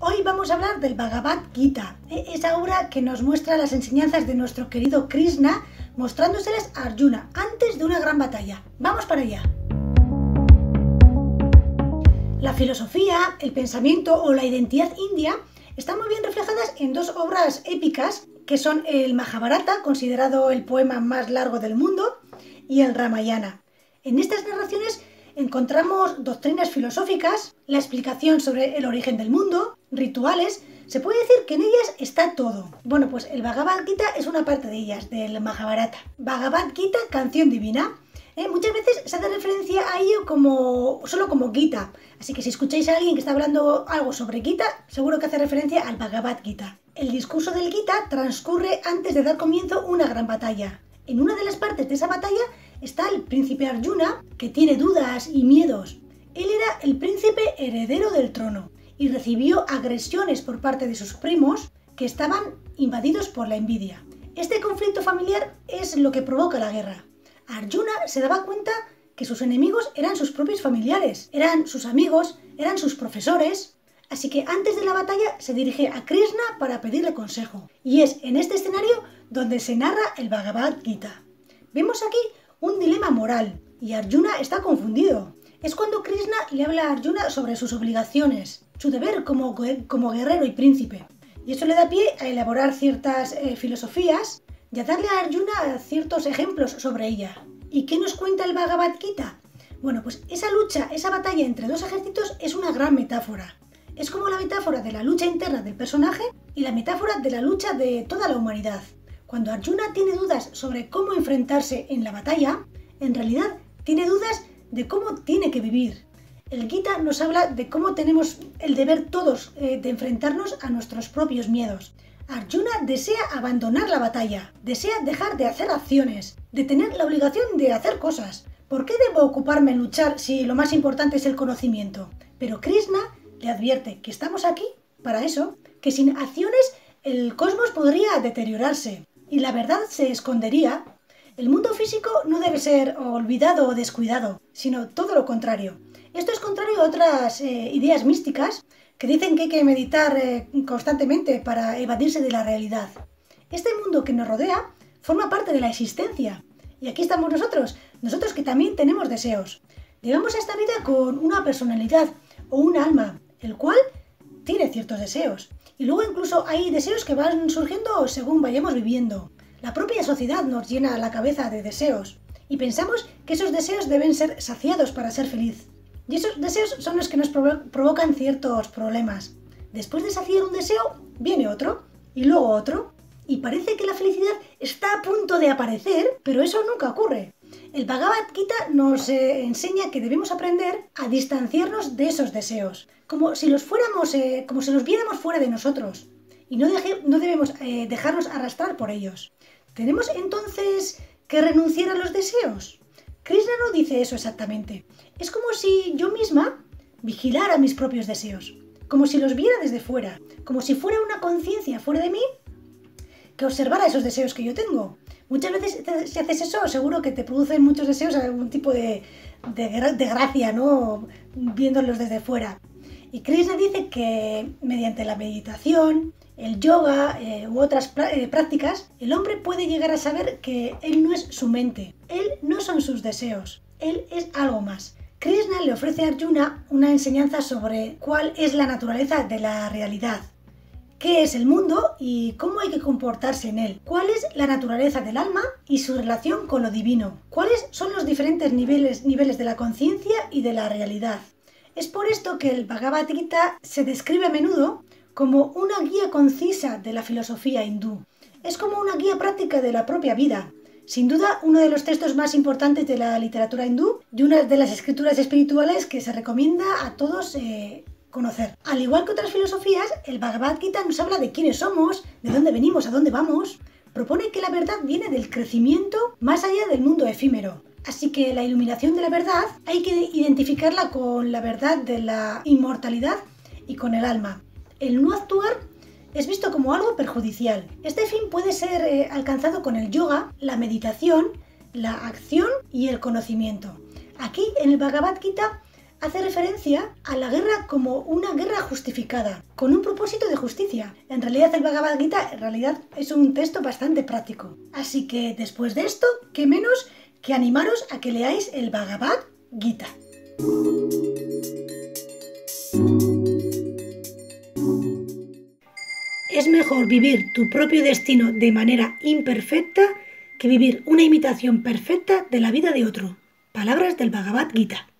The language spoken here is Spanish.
Hoy vamos a hablar del Bhagavad Gita, e, esa obra que nos muestra las enseñanzas de nuestro querido Krishna, mostrándoselas a Arjuna antes de una gran batalla. Vamos para allá. La filosofía, el pensamiento o la identidad india están muy bien reflejadas en dos obras épicas que son el Mahabharata, considerado el poema más largo del mundo, y el Ramayana. En estas narraciones encontramos doctrinas filosóficas, la explicación sobre el origen del mundo, rituales, se puede decir que en ellas está todo. Bueno, pues el Bhagavad Gita es una parte de ellas, del Mahabharata. Bhagavad Gita, canción divina. ¿eh? muchas veces se hace referencia a ello como solo como Gita. Así que si escucháis a alguien que está hablando algo sobre Gita, seguro que hace referencia al Bhagavad Gita. El discurso del Gita transcurre antes de dar comienzo una gran batalla. En una de las partes de esa batalla está el príncipe Arjuna, que tiene dudas y miedos. Él era el príncipe heredero del trono y recibió agresiones por parte de sus primos que estaban invadidos por la envidia. Este conflicto familiar es lo que provoca la guerra. Arjuna se daba cuenta que sus enemigos eran sus propios familiares, eran sus amigos, eran sus profesores. Así que antes de la batalla se dirige a Krishna para pedirle consejo. Y es en este escenario donde se narra el Bhagavad Gita. Vemos aquí un dilema moral y Arjuna está confundido. Es cuando Krishna le habla a Arjuna sobre sus obligaciones, su deber como, como guerrero y príncipe. Y eso le da pie a elaborar ciertas eh, filosofías y a darle a Arjuna ciertos ejemplos sobre ella. ¿Y qué nos cuenta el Bhagavad Gita? Bueno, pues esa lucha, esa batalla entre dos ejércitos es una gran metáfora. Es como la metáfora de la lucha interna del personaje y la metáfora de la lucha de toda la humanidad. Cuando Arjuna tiene dudas sobre cómo enfrentarse en la batalla, en realidad tiene dudas de cómo tiene que vivir. El Gita nos habla de cómo tenemos el deber todos eh, de enfrentarnos a nuestros propios miedos. Arjuna desea abandonar la batalla, desea dejar de hacer acciones, de tener la obligación de hacer cosas. ¿Por qué debo ocuparme en luchar si lo más importante es el conocimiento? Pero Krishna le advierte que estamos aquí para eso, que sin acciones el cosmos podría deteriorarse, y la verdad se escondería, el mundo físico no debe ser olvidado o descuidado, sino todo lo contrario. Esto es contrario a otras eh, ideas místicas que dicen que hay que meditar eh, constantemente para evadirse de la realidad. Este mundo que nos rodea forma parte de la existencia. Y aquí estamos nosotros, nosotros que también tenemos deseos. Llevamos a esta vida con una personalidad o un alma, el cual tiene ciertos deseos. Y luego incluso hay deseos que van surgiendo según vayamos viviendo. La propia sociedad nos llena la cabeza de deseos y pensamos que esos deseos deben ser saciados para ser feliz. Y esos deseos son los que nos provocan ciertos problemas. Después de saciar un deseo, viene otro, y luego otro, y parece que la felicidad está a punto de aparecer, pero eso nunca ocurre. El Bhagavad Gita nos eh, enseña que debemos aprender a distanciarnos de esos deseos, como si los fuéramos, eh, como si los viéramos fuera de nosotros, y no, debemos eh, dejarnos arrastrar por ellos. ¿Tenemos entonces que renunciar a los deseos? Krishna no dice eso exactamente. Es como si yo misma vigilara mis propios deseos, como si los viera desde fuera, como si fuera una conciencia fuera de mí que observara esos deseos que yo tengo. Muchas veces si haces eso, seguro que te producen muchos deseos, algún tipo de, de, gracia, ¿no? Viéndolos desde fuera. Y Krishna dice que mediante la meditación, el yoga eh, u otras eh, prácticas, el hombre puede llegar a saber que él no es su mente, él no son sus deseos, él es algo más. Krishna le ofrece a Arjuna una enseñanza sobre cuál es la naturaleza de la realidad, qué es el mundo y cómo hay que comportarse en él, cuál es la naturaleza del alma y su relación con lo divino, cuáles son los diferentes niveles, niveles de la conciencia y de la realidad. Es por esto que el Bhagavad Gita se describe a menudo como una guía concisa de la filosofía hindú. Es como una guía práctica de la propia vida. Sin duda, uno de los textos más importantes de la literatura hindú y una de las escrituras espirituales que se recomienda a todos eh, conocer. Al igual que otras filosofías, el Bhagavad Gita nos habla de quiénes somos, de dónde venimos, a dónde vamos. Propone que la verdad viene del crecimiento más allá del mundo efímero. Así que la iluminación de la verdad hay que identificarla con la verdad de la inmortalidad y con el alma. El no actuar es visto como algo perjudicial. Este fin puede ser eh, alcanzado con el yoga, la meditación, la acción y el conocimiento. Aquí en el Bhagavad Gita hace referencia a la guerra como una guerra justificada, con un propósito de justicia. En realidad el Bhagavad Gita en realidad es un texto bastante práctico. Así que después de esto, qué menos que animaros a que leáis el Bhagavad Gita. Es mejor vivir tu propio destino de manera imperfecta que vivir una imitación perfecta de la vida de otro. Palabras del Bhagavad Gita.